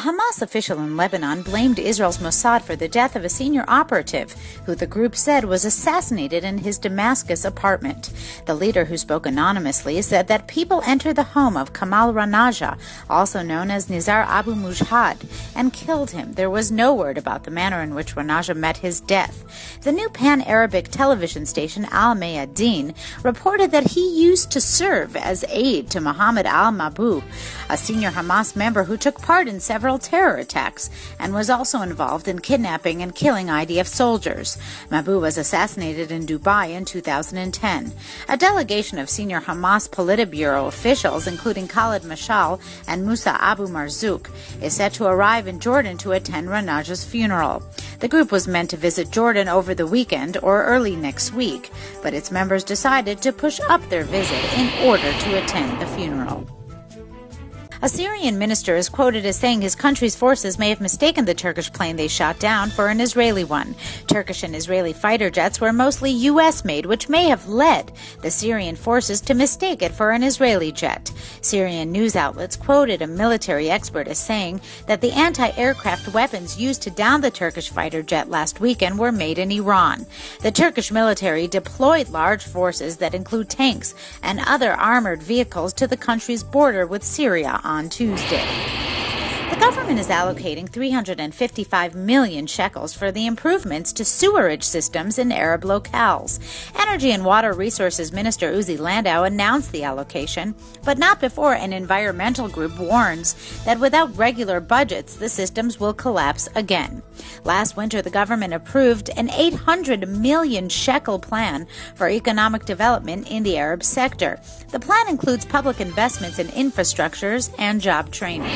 Hamas official in Lebanon blamed Israel's Mossad for the death of a senior operative who the group said was assassinated in his Damascus apartment. The leader, who spoke anonymously, said that people entered the home of Kamal Ranaja, also known as Nizar Abu Mujahid, and killed him. There was no word about the manner in which Ranaja met his death. The new pan Arabic television station Al Mayadeen reported that he used to serve as aide to Mohammed al Mabhouh, a senior Hamas member who took part in several terror attacks and was also involved in kidnapping and killing IDF soldiers. Mabhouh was assassinated in Dubai in 2010. A delegation of senior Hamas Politburo officials, including Khalid Mashal and Musa Abu Marzouk, is set to arrive in Jordan to attend Ranaja's funeral. The group was meant to visit Jordan over the weekend or early next week, but its members decided to push up their visit in order to attend the funeral. A Syrian minister is quoted as saying his country's forces may have mistaken the Turkish plane they shot down for an Israeli one. Turkish and Israeli fighter jets were mostly U.S. made, which may have led the Syrian forces to mistake it for an Israeli jet. Syrian news outlets quoted a military expert as saying that the anti aircraft weapons used to down the Turkish fighter jet last weekend were made in Iran. The Turkish military deployed large forces that include tanks and other armored vehicles to the country's border with Syria Tuesday. The government is allocating 355 million shekels for the improvements to sewerage systems in Arab locales. Energy and Water Resources Minister Uzi Landau announced the allocation, but not before an environmental group warns that without regular budgets, the systems will collapse again. Last winter, the government approved an 800 million shekel plan for economic development in the Arab sector. The plan includes public investments in infrastructures and job training.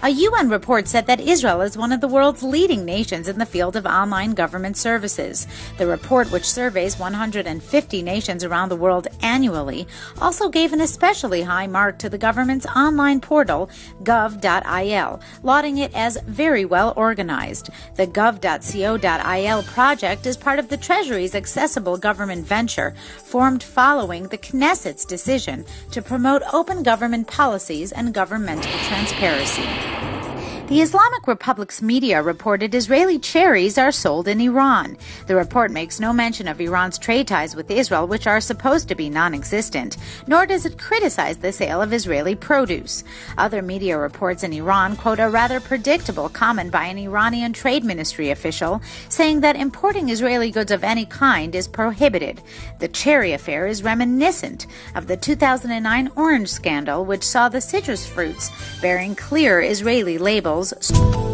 A UN report said that Israel is one of the world's leading nations in the field of online government services. The report, which surveys 150 nations around the world annually, also gave an especially high mark to the government's online portal, gov.il, lauding it as very well organized. The gov.co.il project is part of the Treasury's accessible government venture, formed following the Knesset's decision to promote open government policies and governmental transparency. The Islamic Republic's media reported Israeli cherries are sold in Iran. The report makes no mention of Iran's trade ties with Israel, which are supposed to be non existent, nor does it criticize the sale of Israeli produce. Other media reports in Iran quote a rather predictable comment by an Iranian trade ministry official saying that importing Israeli goods of any kind is prohibited. The cherry affair is reminiscent of the 2009 orange scandal, which saw the citrus fruits bearing clear Israeli labels. Charles.